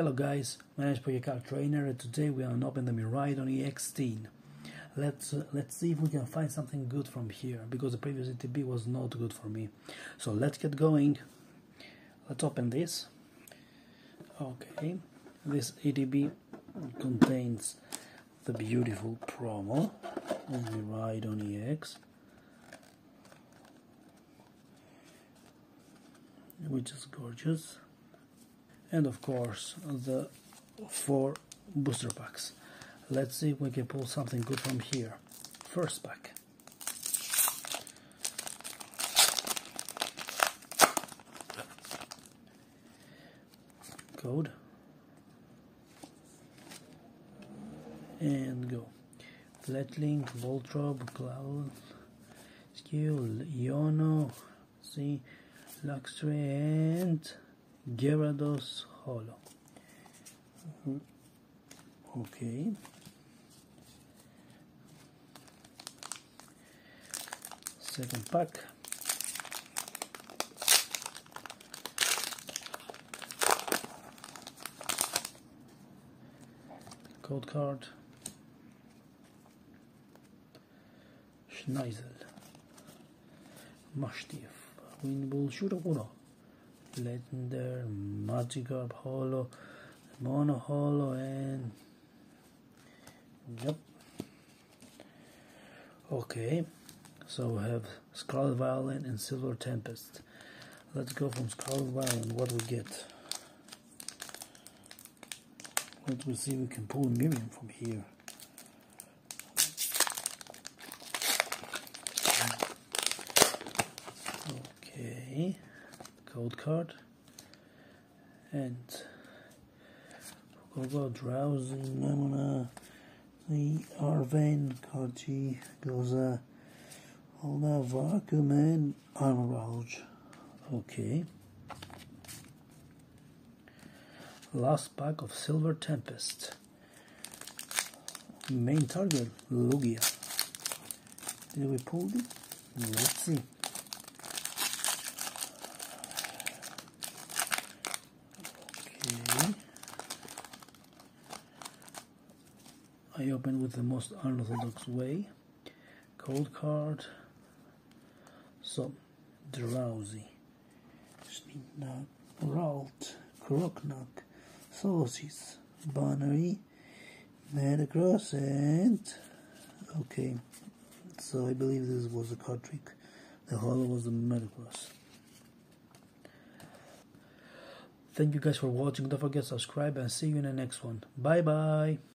Hello guys, my name is Poyakal Trainer and today we are open the Miraidon EX tin. Let's uh, let's see if we can find something good from here because the previous ETB was not good for me. So let's get going. Let's open this. Okay, this ETB contains the beautiful promo of Miraidon EX. Which is gorgeous and of course the four booster packs. Let's see if we can pull something good from here. First pack. Code. And go. Flatlink, Voltorb, Cloud, Skill, Yono, see, Luxray, and Gyarados Holo. Okay. Second pack. Code card. Sneasel. Mastiff. Winbull Shurokuro. Legendary, Magikarp Holo, Mono Holo, and yep. Okay, so we have Scarlet Violet and Silver Tempest. Let's go from Scarlet Violet. What we get? Let me see if we can pull Miriam from here. Okay code card. And Gogo Drowsy Memona the Arvane Kaji Goza Alna Vacuum and Armarouge okay. Last pack of Silver Tempest. Main target Lugia. Did we pull it? let's see I open with the most unorthodox way. Cold card. So, Drowsy. Snignock, Ralt, Croagunk, Sauces, Bannery, Metagross, and. Okay, so I believe this was a card trick. The holo was the Metagross. Thank you guys for watching. Don't forget to subscribe and see you in the next one. Bye bye.